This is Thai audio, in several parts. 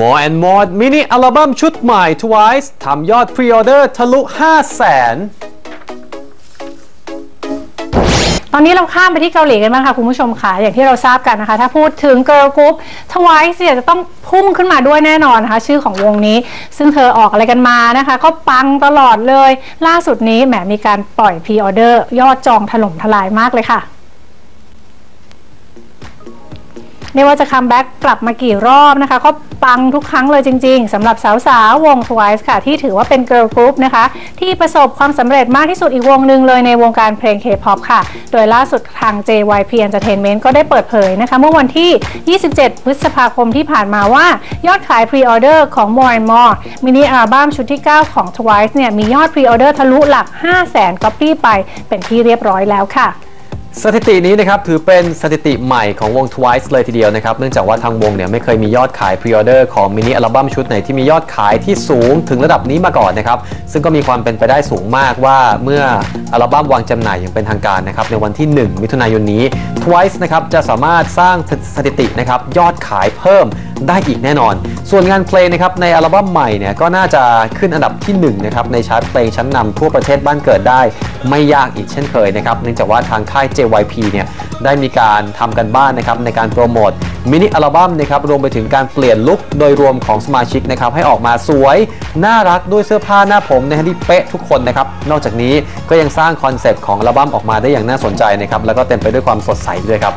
More and More มินิอัลบั้มชุดใหม่ Twice ทำยอดพรีออเดอร์ทะลุ 5 0 0แสนตอนนี้เราข้ามไปที่เกาหลีกันบ้างค่ะ คุณผู้ชมค่ะ อย่างที่เราทราบกันนะคะ ถ้าพูดถึง Girl Group Twice เนี่ยจะต้องพุ่งขึ้นมาด้วยแน่นอนนะคะ ชื่อของวงนี้ ซึ่งเธอออกอะไรกันมานะคะ ก็ปังตลอดเลย ล่าสุดนี้แหมมีการปล่อยพรีออเดอร์ยอดจองถล่มทลายมากเลยค่ะ ไม่ว่าจะ comeback กลับมากี่รอบนะคะ ก็ปังทุกครั้งเลยจริง ๆสำหรับสาวๆวง Twice ค่ะ ที่ถือว่าเป็น Girl Group นะคะ ที่ประสบความสำเร็จมากที่สุดอีกวงหนึ่งเลยในวงการเพลง K-POP ค่ะ โดยล่าสุดทาง JYP Entertainment ก็ได้เปิดเผยนะคะ เมื่อวันที่ 27 พฤษภาคมที่ผ่านมาว่ายอดขายพรีออเดอร์ของ More and More มินิอัลบั้มชุดที่ 9 ของ Twice เนี่ยมียอดพรีออเดอร์ทะลุหลัก 500,000ก๊อปปี้ไปเป็นที่เรียบร้อยแล้วค่ะ สถิตินี้นะครับถือเป็นสถิติใหม่ของวง Twice เลยทีเดียวนะครับเนื่องจากว่าทางวงเนี่ยไม่เคยมียอดขายพรีออเดอร์ของมินิอัลบั้มชุดไหนที่มียอดขายที่สูงถึงระดับนี้มาก่อนนะครับซึ่งก็มีความเป็นไปได้สูงมากว่าเมื่ออัลบั้มวางจำหน่ายอย่างเป็นทางการนะครับในวันที่ 1 มิถุนายนนี้ Twice นะครับจะสามารถสร้างสถิตินะครับยอดขายเพิ่ม ได้อีกแน่นอน ส่วนงานเพลงนะครับในอัลบั้มใหม่เนี่ยก็น่าจะขึ้นอันดับที่1นะครับในชาร์ตเพลงชั้นนำทั่วประเทศบ้านเกิดได้ ไม่ยากอีกเช่นเคยนะครับเนื่องจากว่าทางค่าย JYP เนี่ยได้มีการทำกันบ้านนะครับในการโปรโมท มินิอัลบั้มนะครับรวมไปถึงการเปลี่ยนลุคโดยรวมของสมาชิกนะครับให้ออกมาสวย น่ารักด้วยเสื้อผ้าหน้าผมนะฮะที่เป๊ะทุกคนนะครับนอกจากนี้ก็ยังสร้างคอนเซปต์ของอัลบั้มออกมาได้อย่างน่าสนใจนะครับแล้วก็เต็มไปด้วยความสดใสด้วยครับ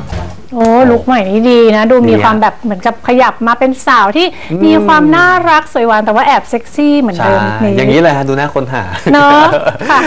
โอ้ลุคใหม่นี้ดีนะ ดูมีดีอะความแบบเหมือนกับขยับมาเป็นสาวที่มีความน่ารักสวยหวานแต่ว่าแอบเซ็กซี่เหมือนใช่เดิมอย่างนี้เลยฮะดูหน้าคนหา เนาะค่ะ